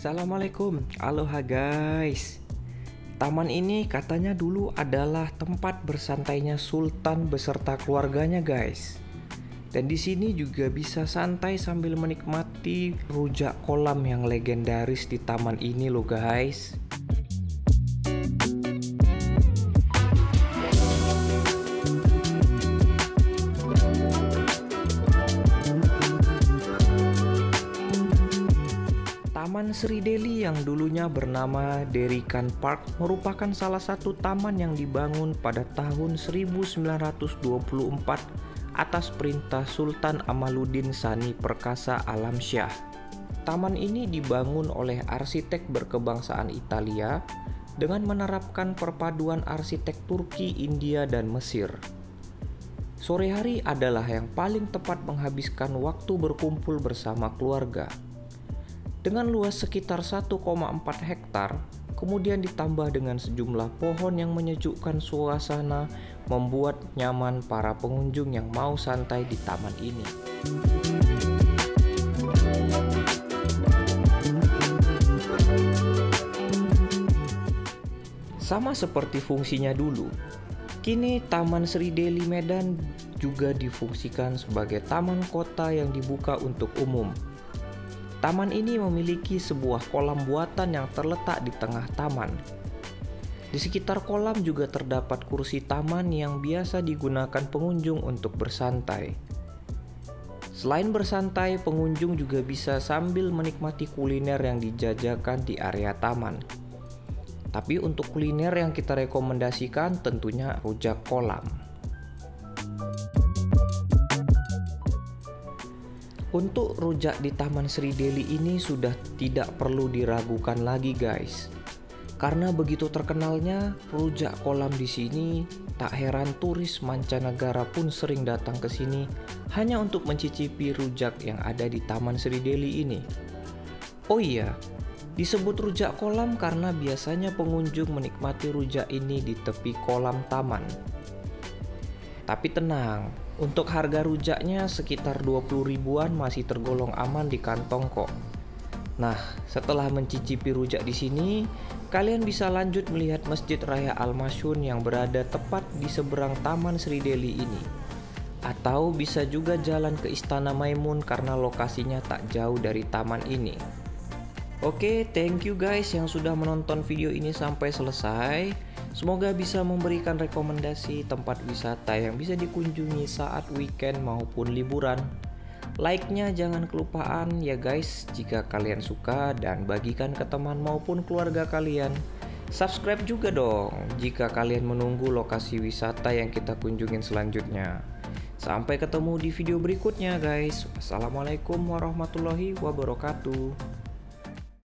Assalamualaikum, aloha guys. Taman ini katanya dulu adalah tempat bersantainya Sultan beserta keluarganya guys. Dan di sini juga bisa santai sambil menikmati rujak kolam yang legendaris di taman ini loh guys. Taman Sri Deli yang dulunya bernama Derikan Park merupakan salah satu taman yang dibangun pada tahun 1924 atas perintah Sultan Amaluddin Sani Perkasa Alamsyah. Taman ini dibangun oleh arsitek berkebangsaan Italia dengan menerapkan perpaduan arsitek Turki, India, dan Mesir. Sore hari adalah yang paling tepat menghabiskan waktu berkumpul bersama keluarga dengan luas sekitar 1,4 hektar, kemudian ditambah dengan sejumlah pohon yang menyejukkan suasana, membuat nyaman para pengunjung yang mau santai di taman ini. Sama seperti fungsinya dulu, kini Taman Sri Deli Medan juga difungsikan sebagai taman kota yang dibuka untuk umum Taman ini memiliki sebuah kolam buatan yang terletak di tengah taman. Di sekitar kolam juga terdapat kursi taman yang biasa digunakan pengunjung untuk bersantai. Selain bersantai, pengunjung juga bisa sambil menikmati kuliner yang dijajakan di area taman. Tapi untuk kuliner yang kita rekomendasikan tentunya rujak kolam. Untuk rujak di Taman Sri Deli ini sudah tidak perlu diragukan lagi guys. Karena begitu terkenalnya rujak kolam di sini, tak heran turis mancanegara pun sering datang ke sini hanya untuk mencicipi rujak yang ada di Taman Sri Deli ini. Oh iya, disebut rujak kolam karena biasanya pengunjung menikmati rujak ini di tepi kolam taman. Tapi tenang, untuk harga rujaknya sekitar 20 ribuan masih tergolong aman di kantong kok. Nah, setelah mencicipi rujak di sini, kalian bisa lanjut melihat Masjid Raya Al Masyun yang berada tepat di seberang Taman Sri Deli ini. Atau bisa juga jalan ke Istana Maimun karena lokasinya tak jauh dari taman ini. Oke, thank you guys yang sudah menonton video ini sampai selesai. Semoga bisa memberikan rekomendasi tempat wisata yang bisa dikunjungi saat weekend maupun liburan. Like-nya jangan kelupaan ya guys jika kalian suka dan bagikan ke teman maupun keluarga kalian. Subscribe juga dong jika kalian menunggu lokasi wisata yang kita kunjungin selanjutnya. Sampai ketemu di video berikutnya guys. Wassalamualaikum warahmatullahi wabarakatuh.